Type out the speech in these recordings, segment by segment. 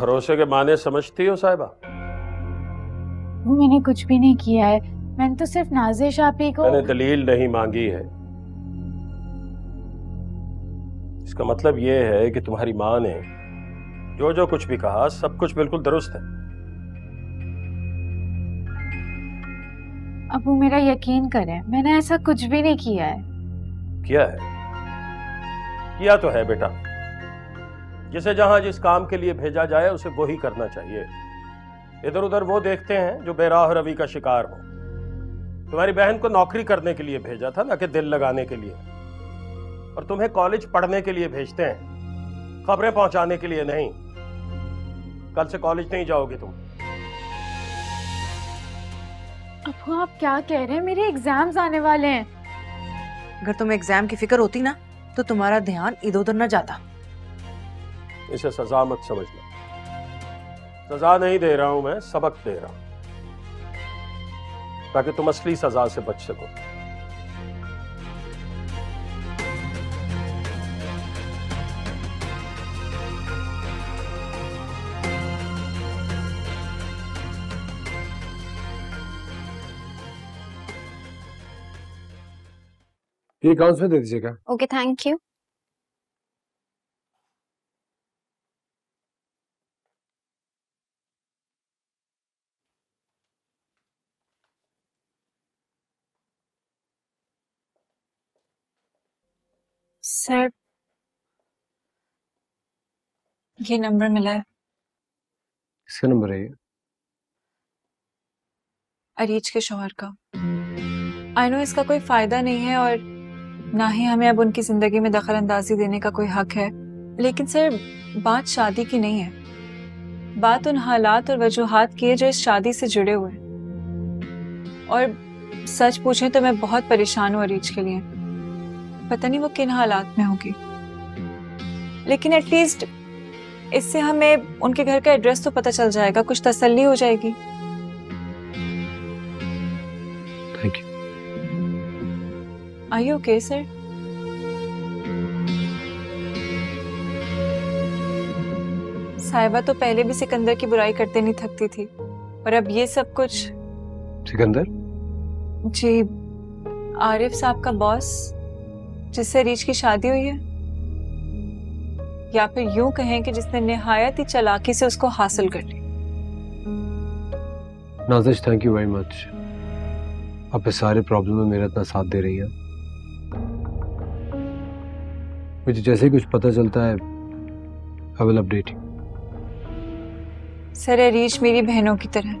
भरोसे के माने समझती हो साहिबा? मैंने कुछ भी नहीं किया है। मैंने तो सिर्फ़ नाजिश आपी को मैंने दलील नहीं मांगी है। इसका मतलब ये है कि तुम्हारी माँ ने जो जो कुछ भी कहा सब कुछ बिल्कुल दुरुस्त है। अब वो मेरा यकीन करें मैंने ऐसा कुछ भी नहीं किया है। किया है? किया तो है बेटा। जिसे जहाँ जिस काम के लिए भेजा जाए उसे वो ही करना चाहिए। इधर उधर वो देखते हैं जो बेराह रवि का शिकार हो। तुम्हारी बहन को नौकरी करने के लिए भेजा था ना कि दिल लगाने के लिए। और तुम्हें कॉलेज पढ़ने के लिए भेजते हैं। खबरें पहुँचाने के लिए नहीं। कल से कॉलेज नहीं जाओगे तुम। अब आप क्या कह रहे हैं? मेरे एग्ज़ाम्स आने वाले हैं। अगर तुम्हें एग्ज़ाम की फ़िक्र होती ना तो तुम्हारा ध्यान इधर उधर ना जाता। इसे सजा मत समझना। सजा नहीं दे रहा हूँ मैं सबक दे रहा हूँ। ताकि तुम असली सजा से बच सको। ये अकाउंट्स में दे दीजिएगा। ओके थैंक यू सर ये नंबर मिला है। इसका नंबर है ये? अरीज के शौहर का। आई नो इसका कोई फ़ायदा नहीं है और ना ही हमें अब उनकी ज़िंदगी में दखल अंदाजी देने का कोई हक है। लेकिन सर बात शादी की नहीं है। बात उन हालात और वजूहात की है जो इस शादी से जुड़े हुए हैं। और सच पूछें तो मैं बहुत परेशान हूँ अरीज के लिए। पता नहीं वो किन हालात में होगी। लेकिन एटलीस्ट इससे हमें उनके घर का एड्रेस तो पता चल जाएगा कुछ तसल्ली हो जाएगी। Thank you you okay, sir? साहिबा तो पहले भी सिकंदर की बुराई करते नहीं थकती थी और अब ये सब कुछ सिकंदर? जी आरिफ साहब का बॉस जिससे रीच की शादी हुई है? या फिर यूँ कहें कि जिसने निहायत ही चलाकी से उसको हासिल कर ली। Nazish thank you very much आप इस सारे प्रॉब्लम में मेरा इतना साथ दे रही हैं। मुझे जैसे ही कुछ पता चलता है I will update sir reach मेरी बहनों की तरह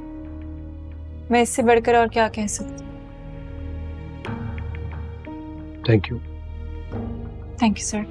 मैं इससे बढ़कर और क्या कह सकती? Thank you thank you sir